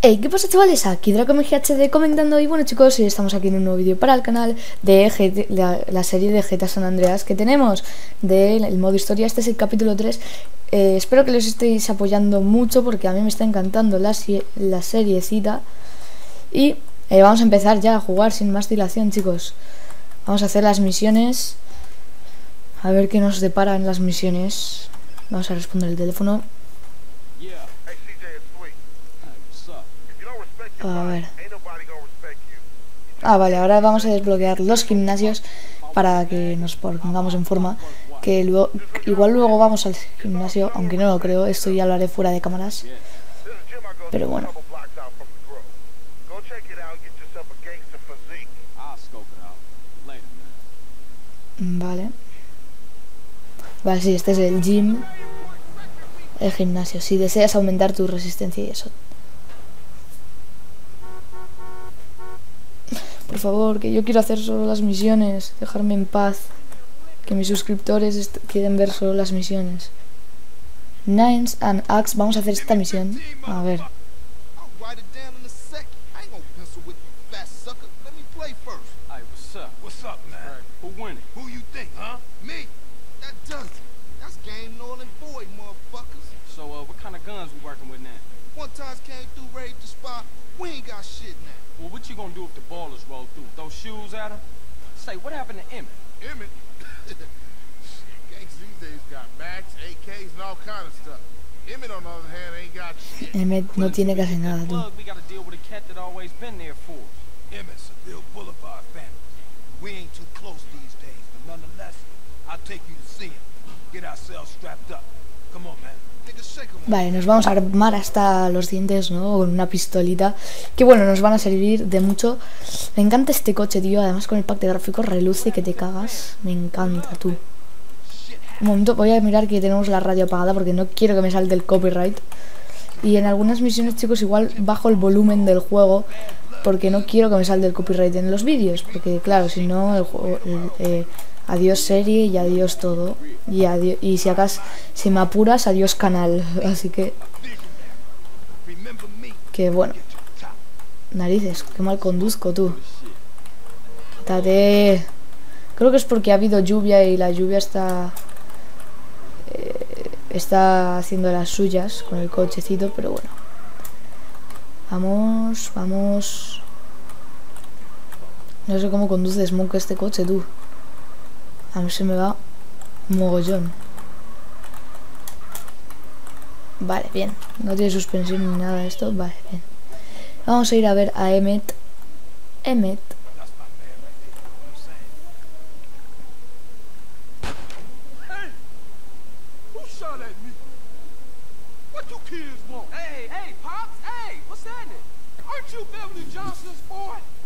Hey, ¿qué pasa chavales? Aquí HD comentando y bueno chicos, estamos aquí en un nuevo vídeo para el canal de la, serie de GTA San Andreas que tenemos del modo historia, este es el capítulo 3 eh, espero que los estéis apoyando mucho porque a mí me está encantando la, la seriecita. Y eh, vamos a empezar ya a jugar sin más dilación chicos vamos a hacer las misiones a ver qué nos depara en las misiones vamos a responder el teléfono A ver. Ah, vale, ahora vamos a desbloquear los gimnasios para que nos pongamos en forma. Que luego, igual luego vamos al gimnasio, aunque no lo creo, esto ya lo haré fuera de cámaras. Pero bueno. Vale. Vale, sí, este es el gym. El gimnasio. Si deseas aumentar tu resistencia y eso. Por favor, que yo quiero hacer solo las misiones. Dejarme en paz. Que mis suscriptores quieren ver solo las misiones. Nines and Axe, vamos a hacer esta misión. A ver. We ain't got shit now. Well, what you gonna do if the ballers roll through? Throw shoes at him? Say, what happened to Emmett? Emmett? Gangs these days got max, AKs, and all kind of stuff. Emmett, on the other hand, ain't got shit. Emmett no tiene casi nada, tú. We gotta deal with a cat that always been there for us. Emmett's a Bill Boulevard family. We ain't too close these days, but nonetheless, I'll take you to see him. Get ourselves strapped up. Vale, nos vamos a armar hasta los dientes, ¿no? Con una pistolita. Que bueno, nos van a servir de mucho. Me encanta este coche, tío. Además con el pack de gráficos reluce que te cagas. Me encanta, tú. Un momento, voy a mirar que tenemos la radio apagada porque no quiero que me salte el copyright. Y en algunas misiones, chicos, igual bajo el volumen del juego porque no quiero que me salte el copyright en los vídeos. Porque claro, si no, el juego... Eh, adiós serie y adiós todo. Y, y si acaso, si me apuras, adiós canal. Así que... Que bueno. Narices, qué mal conduzco tú. Quítate. Creo que es porque ha habido lluvia y la lluvia está... Eh, está haciendo las suyas con el cochecito, pero bueno. Vamos, vamos... No sé cómo conduce Smoke este coche, tú. A mí se me va mogollón. Vale, bien. No tiene suspensión ni nada esto. Vale, bien. Vamos a ir a ver a Emmet. Emmet.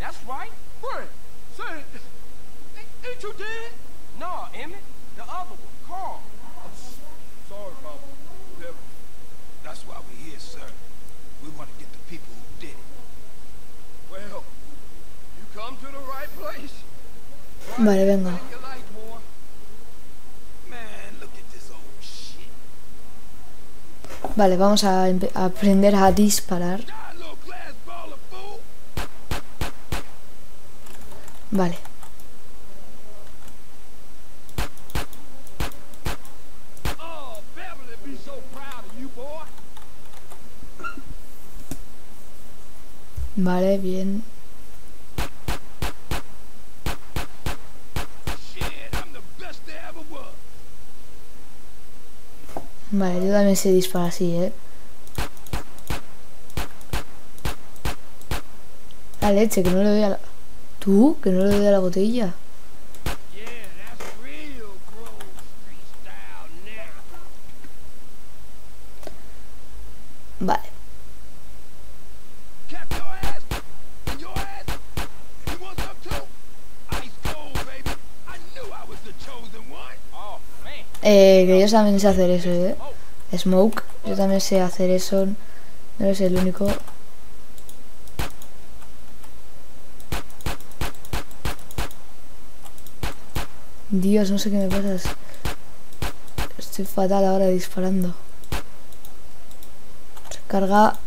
That's right. Say, ain't you dead? No, Emmett. The other one, Carl. I'm sorry, Papa. Whatever. That's why we're here, sir. We want to get the people who did it. Well, you come to the right place. Vale, venga. Vale, vamos a, a aprender a disparar. Vale. Vale, bien. Vale, yo también sé disparar así, ¿eh? La leche, que no le doy a la... ¿Tú? Que no le doy a la botella. Eh, que yo también sé hacer eso, ¿eh? Smoke, yo también sé hacer eso. No es el único. Dios, no sé qué me pasa. Estoy fatal ahora disparando. Se carga.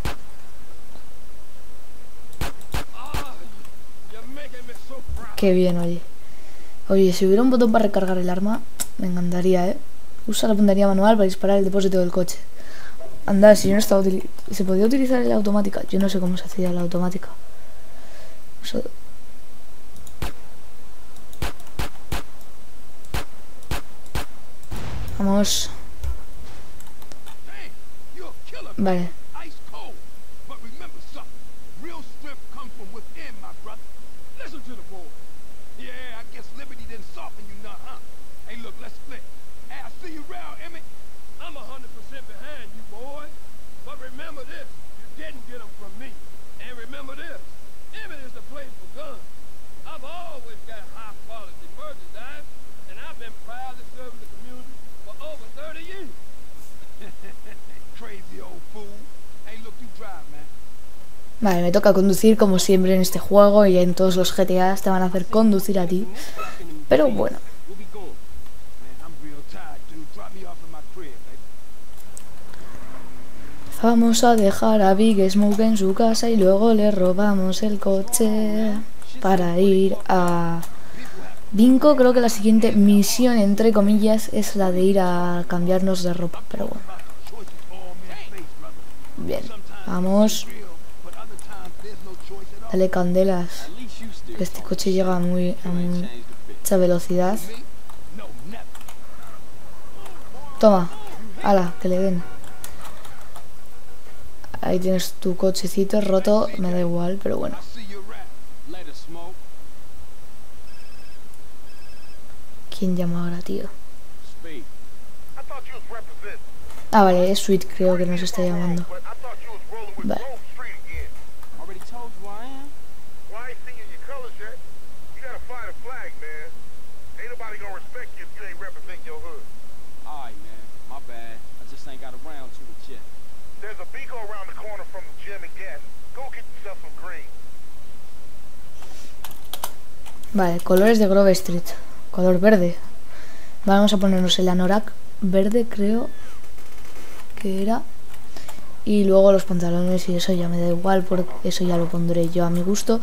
Qué bien, oye. Oye, si hubiera un botón para recargar el arma, me encantaría, ¿eh? Usa la puntería manual para disparar el depósito del coche. Anda, si yo no estaba ¿Se podía utilizar la automática? Yo no sé cómo se hacía la automática. Vamos. Vale. Vale, me toca conducir como siempre en este juego y en todos los GTA te van a hacer conducir a ti. Pero bueno. Vamos a dejar a Big Smoke en su casa y luego le robamos el coche para ir a Vinco. Creo que la siguiente misión, entre comillas, es la de ir a cambiarnos de ropa, pero bueno. Bien, vamos. Dale candelas. Este coche llega muy, a mucha velocidad. Toma. Ala, que le den. Ahí tienes tu cochecito roto. Me da igual, pero bueno. ¿Quién llama ahora, tío? Ah, vale, es Sweet creo que nos está llamando. Vale. Vale, colores de Grove Street. Color verde. Vamos a ponernos el anorak verde, creo que era. Y luego los pantalones y eso ya me da igual, porque eso ya lo pondré yo a mi gusto.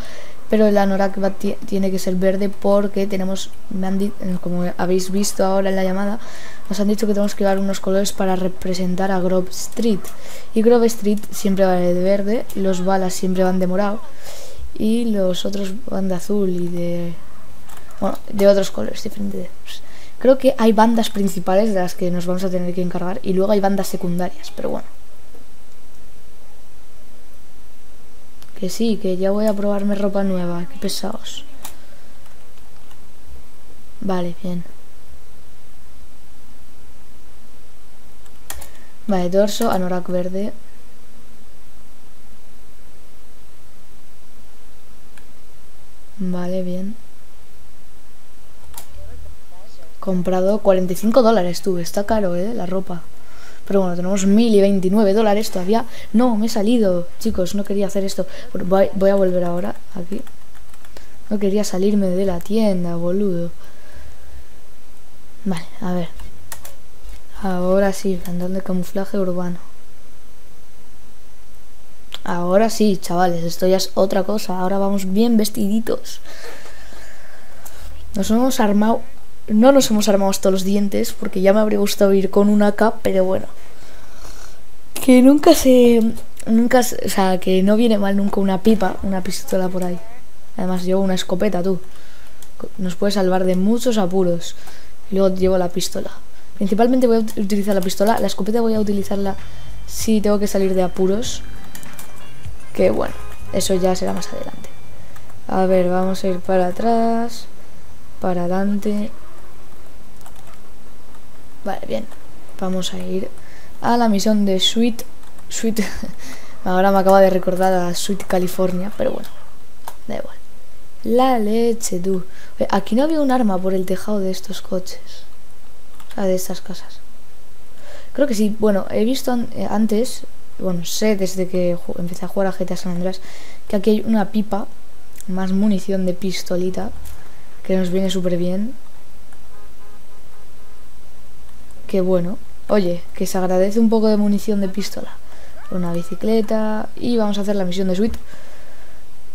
Pero el anorak tiene que ser verde porque tenemos, me como habéis visto ahora en la llamada, nos han dicho que tenemos que llevar unos colores para representar a Grove Street. Y Grove Street siempre va de verde, los balas siempre van de morado y los otros van de azul y de bueno, de otros colores diferentes creo que hay bandas principales de las que nos vamos a tener que encargar y luego hay bandas secundarias pero bueno que sí, que ya voy a probarme ropa nueva qué pesados vale, bien vale, dorso, anorak verde Vale, bien. Comprado 45 dólares, tú. Está caro, ¿eh? La ropa. Pero bueno, tenemos 1029 dólares todavía. No, me he salido. Chicos, no quería hacer esto. Voy, a volver ahora aquí. No quería salirme de la tienda, boludo. Vale, a ver. Ahora sí, andando de camuflaje urbano. Ahora sí, chavales, esto ya es otra cosa. Ahora vamos bien vestiditos. Nos hemos armado... No nos hemos armado hasta los dientes, porque ya me habría gustado ir con una AK, pero bueno. Que nunca se... Nunca... O sea, que no viene mal nunca una pipa, una pistola por ahí. Además llevo una escopeta, tú. Nos puede salvar de muchos apuros. Luego llevo la pistola. Principalmente voy a utilizar la pistola. La escopeta voy a utilizarla si tengo que salir de apuros. Que bueno, eso ya será más adelante. A ver, vamos a ir para atrás, para adelante. Vale, bien. Vamos a ir a la misión de Sweet... Sweet... Ahora me acaba de recordar a Sweet California, pero bueno, da igual. La leche, tú. Aquí no había un arma por el tejado de estos coches. O sea, de estas casas. Creo que sí. Bueno, he visto eh, antes bueno, sé desde que empecé a jugar a GTA San Andreas que aquí hay una pipa, más munición de pistolita, que nos viene súper bien. Que bueno, oye, que se agradece un poco de munición de pistola. Una bicicleta y vamos a hacer la misión de Sweet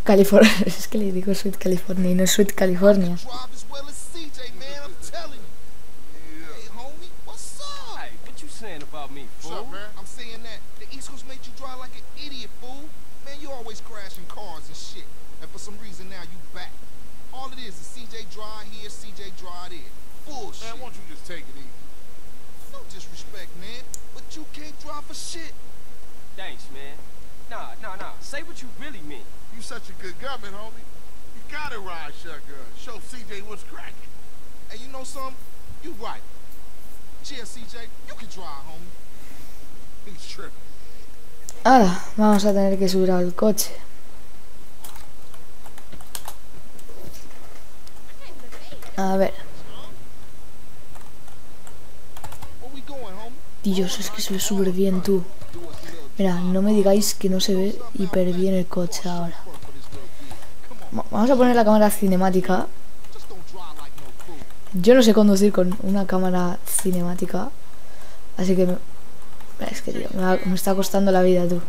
California. es que le digo Sweet California y no Sweet California. Say what you really mean. You such a good government, homie. You gotta ride shotgun. Show CJ what's cracking. Hey, you know something? You right. Cheers, CJ. You can drive, homie. He's tripping. Ahora, vamos a tener que subir al coche. A ver. Dios, es que se ve súper bien tú. Mira, no me digáis que no se ve hiper bien el coche ahora. Vamos a poner la cámara cinemática. Yo no sé conducir con una cámara cinemática. Así que... Es que, tío, me, está costando la vida, tú.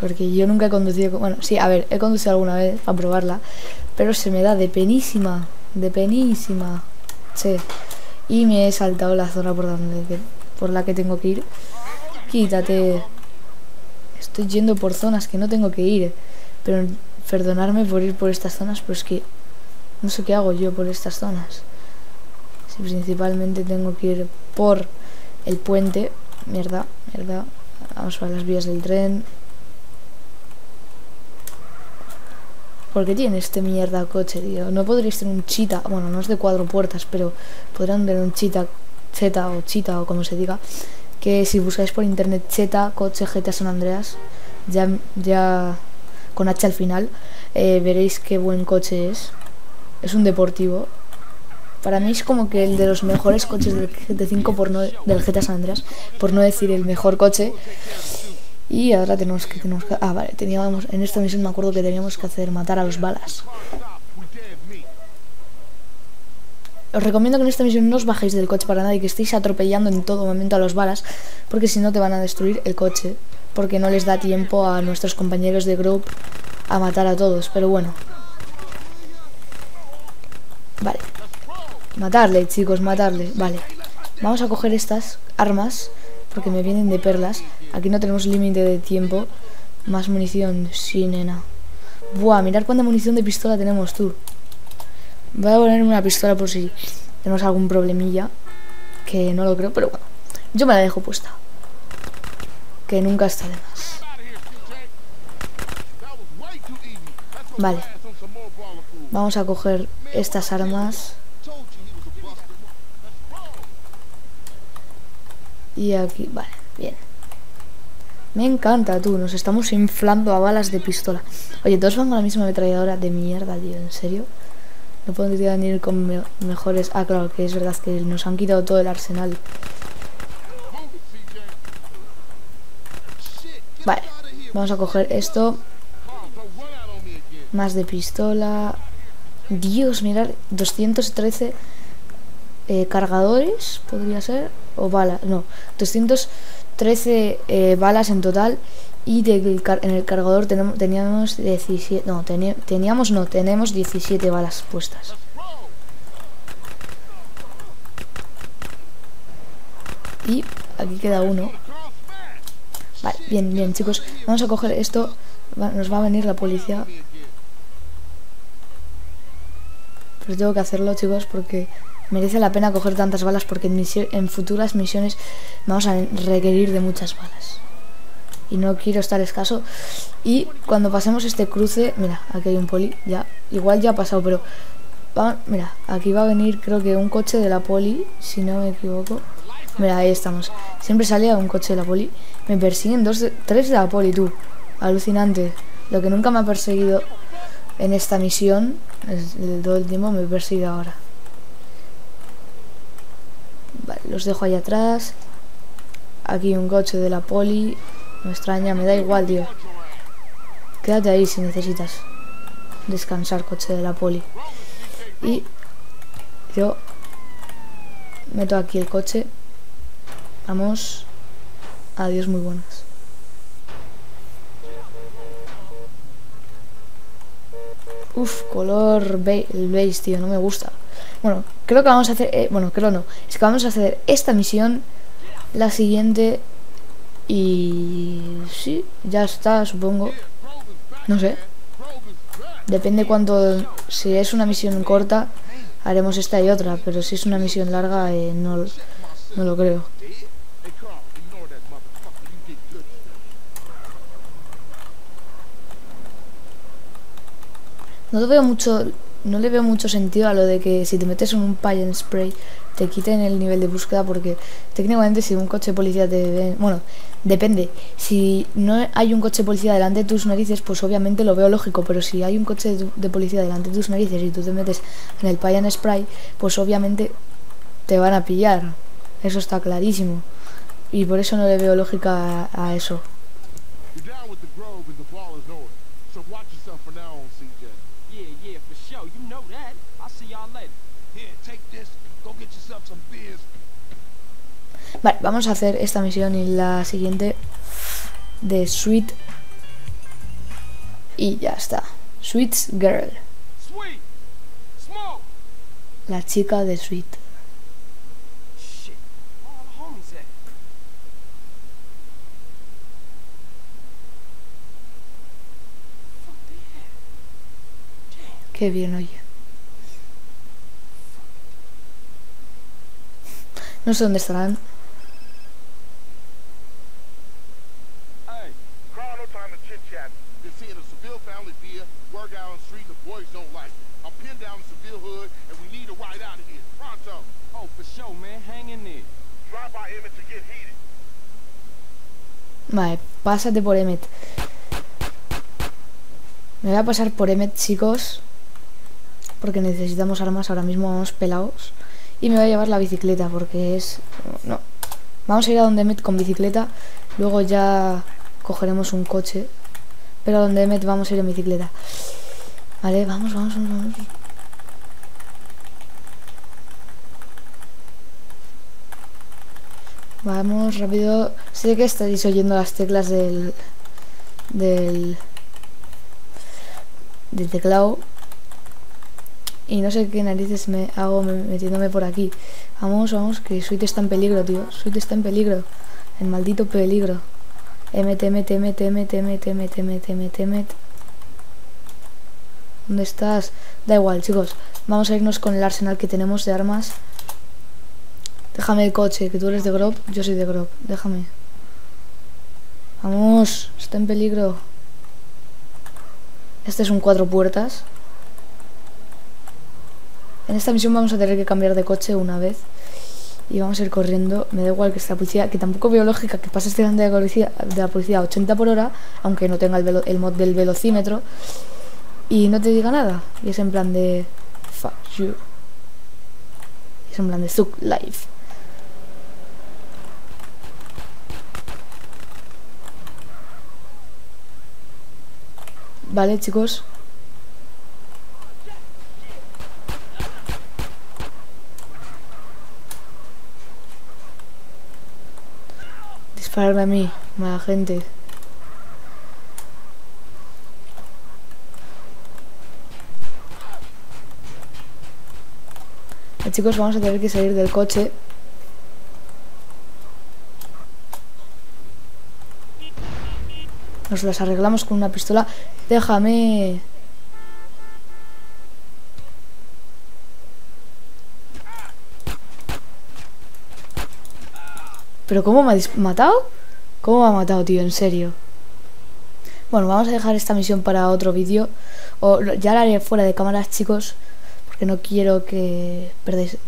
Porque yo nunca he conducido... Bueno, sí, a ver, he conducido alguna vez para probarla. Pero se me da de penísima. De penísima. Sí. Y me he saltado la zona por, donde, por la que tengo que ir. Quítate. Estoy yendo por zonas que no tengo que ir. Pero perdonarme por ir por estas zonas, pues que no sé qué hago yo por estas zonas. Si principalmente tengo que ir por el puente. Mierda, mierda. Vamos a las vías del tren. porque tiene este mierda coche, tío? No podríais tener un chita, bueno, no es de cuatro puertas, pero podrían tener un chita Z o chita o como se diga, que si buscáis por internet Z, coche GTA San Andreas, ya, ya con H al final, eh, veréis qué buen coche es. Es un deportivo. Para mí es como que el de los mejores coches del GT5 por no, del GTA San Andreas, por no decir el mejor coche. Y ahora tenemos que, tenemos. Ah, vale, teníamos... En esta misión me acuerdo que teníamos que hacer matar a los balas. Os recomiendo que en esta misión no os bajéis del coche para nada y que estéis atropellando en todo momento a los balas, porque si no te van a destruir el coche, porque no les da tiempo a nuestros compañeros de group a matar a todos, pero bueno. Vale. Matarle, chicos, matarle. Vale. Vamos a coger estas armas, porque me vienen de perlas. Aquí no tenemos límite de tiempo. Más munición, sí, nena. Buah, mirar cuánta munición de pistola tenemos tú. Voy a poner una pistola por si tenemos algún problemilla. Que no lo creo, pero bueno. Yo me la dejo puesta. Que nunca está de más. Vale. Vamos a coger estas armas. Y aquí, vale, bien. Me encanta, tú. Nos estamos inflando a balas de pistola. Oye, todos van con la misma ametralladora de mierda, tío. ¿En serio? No podrían ir con mejores... Ah, claro, que es verdad que nos han quitado todo el arsenal. Vale, vamos a coger esto. Más de pistola. Dios, mirar, 213 eh, cargadores, podría ser. O balas, no, 213 eh, balas en total. Y en el cargador teníamos 17, no, teníamos, no, tenemos 17 balas puestas. Y aquí queda uno. Vale, bien, bien, chicos. Vamos a coger esto. nos va a venir la policía. Pero tengo que hacerlo, chicos, porque merece la pena coger tantas balas porque en futuras misiones vamos a requerir de muchas balas y no quiero estar escaso. Y cuando pasemos este cruce, mira, aquí hay un poli, ya, igual ya ha pasado, pero mira, aquí va a venir creo que un coche de la poli, si no me equivoco. Mira, ahí estamos. Siempre salía un coche de la poli. Me persiguen dos, tres de la poli, tú. Alucinante. Lo que nunca me ha perseguido en esta misión, es, todo el tiempo me persigue ahora. Vale, los dejo ahí atrás. Aquí un coche de la poli. Me extraña, me da igual, tío. Quédate ahí si necesitas descansar, coche de la poli. Y yo Meto aquí el coche. Vamos. Adiós, muy buenas. Uf, color beige, tío, no me gusta. Bueno, creo que vamos a hacer... Eh, bueno, creo no. Es que vamos a hacer esta misión, la siguiente... Y... Sí, ya está, supongo. No sé. Depende cuánto... Si es una misión corta, haremos esta y otra. Pero si es una misión larga, eh, no, no lo creo. No veo mucho, no le veo mucho sentido a lo de que si te metes en un pay spray te quiten el nivel de búsqueda porque técnicamente si un coche de policía te bueno, depende. Si no hay un coche de policía delante de tus narices, pues obviamente lo veo lógico, pero si hay un coche de policía delante de tus narices y tú te metes en el pay spray, pues obviamente te van a pillar. Eso está clarísimo. Y por eso no le veo lógica a eso. Vale, vamos a hacer esta misión y la siguiente de Sweet. Y ya está. Sweet Girl. La chica de Sweet. Qué bien, oye. No sé dónde estarán. Pásate por Emmet. Me voy a pasar por Emmet, chicos. Porque necesitamos armas ahora mismo, vamos pelados. Y me voy a llevar la bicicleta porque es... No. Vamos a ir a donde Emmet con bicicleta. Luego ya cogeremos un coche. Pero a donde Emmet vamos a ir en bicicleta. Vale, vamos, vamos, vamos. Vamos rápido. Sé que estáis oyendo las teclas del del del teclado y no sé qué narices me hago metiéndome por aquí. Vamos, vamos, que Sweet está en peligro, tío. Sweet está en peligro. El maldito peligro. Mete, mete, mete, mete, mete, mete, mete, mete, mete. ¿Dónde estás? Da igual, chicos. Vamos a irnos con el arsenal que tenemos de armas. Déjame el coche, que tú eres de Grop, yo soy de Grop. Déjame. Vamos, está en peligro. Este es un cuatro puertas. En esta misión vamos a tener que cambiar de coche una vez. Y vamos a ir corriendo. Me da igual que esta policía, que tampoco veo lógica que pases delante de la policía, de la policía a 80 por hora, aunque no tenga el, mod del velocímetro. Y no te diga nada. Y es en plan de... Fuck you. Es en plan de Zuck Life. Vale, chicos. dispararme a mí, mala gente. chicos, vamos a tener que salir del coche. Nos las arreglamos con una pistola. Déjame... ¿Pero cómo me ha matado? ¿Cómo me ha matado, tío? En serio. Bueno, vamos a dejar esta misión para otro vídeo. O ya la haré fuera de cámaras, chicos. Porque no quiero que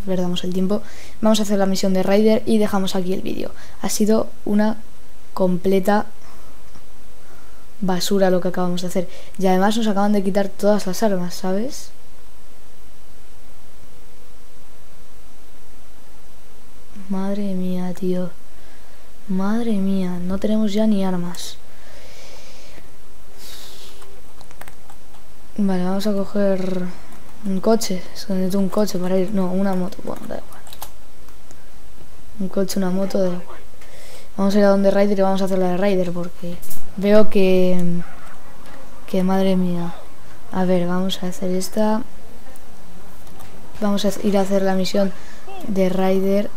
perdamos el tiempo. Vamos a hacer la misión de Raider y dejamos aquí el vídeo. Ha sido una completa basura lo que acabamos de hacer. Y además nos acaban de quitar todas las armas, ¿sabes? Madre mía, tío. Madre mía, no tenemos ya ni armas. Vale, vamos a coger un coche. Es que necesito un coche para ir. No, una moto. Bueno, da igual. Un coche, una moto. De... Vamos a ir a donde Ryder y vamos a hacer la de Ryder porque veo que... Que madre mía. A ver, vamos a hacer esta. Vamos a ir a hacer la misión de Ryder.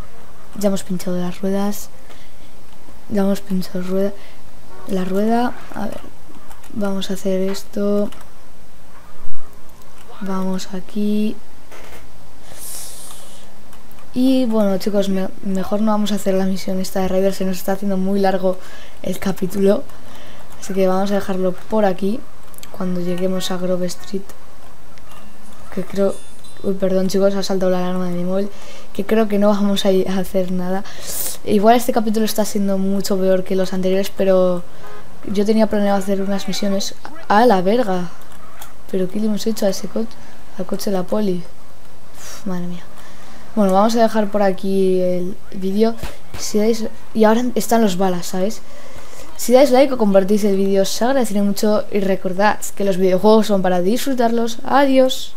Ya hemos pinchado las ruedas. Ya hemos pinchado rueda. La rueda. A ver. Vamos a hacer esto. Vamos aquí. Y bueno chicos, mejor no vamos a hacer la misión esta de Ryder, se nos está haciendo muy largo el capítulo. Así que vamos a dejarlo por aquí, cuando lleguemos a Grove Street. Que creo... Uy, perdón chicos, ha saltado la alarma de mi móvil. Que creo que no vamos a, hacer nada. Igual este capítulo está siendo mucho peor que los anteriores, pero yo tenía planeado hacer unas misiones. ¡A la verga! ¿Pero qué le hemos hecho a ese coche? Al coche de la poli. madre mía. Bueno, vamos a dejar por aquí el vídeo. Si dais... Y ahora están los balas, ¿sabes? Si dais like o compartís el vídeo, os agradeceré mucho y recordad que los videojuegos son para disfrutarlos. Adiós.